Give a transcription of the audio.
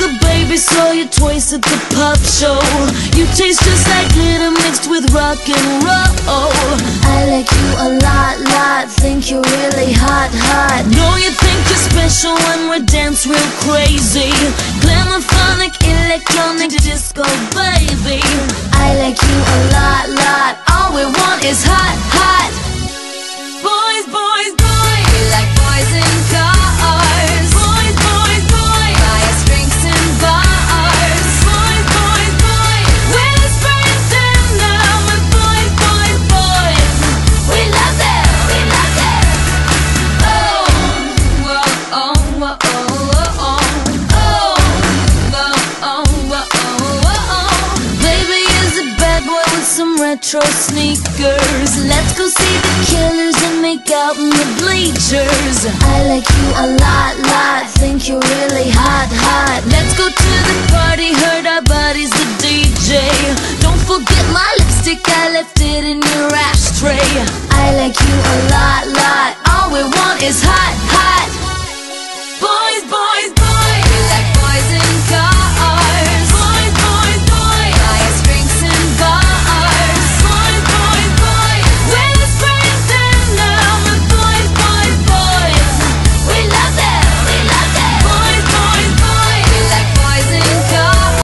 Baby, saw you twice at the pop show. You taste just like glitter mixed with rock and roll. I like you a lot, lot. Think you're really hot, hot. Know you think you're special when we dance real crazy. Glamophonic, electronic disco, baby. I like you a lot, lot. All we want is hot, some retro sneakers. Let's go see the killers and make out in the bleachers. I like you a lot, lot. Think you're really hot, hot. Let's go to the party, heard our buddies the DJ. Don't forget my lipstick, I left it in your ashtray. I like you a lot, lot. All we want is hot,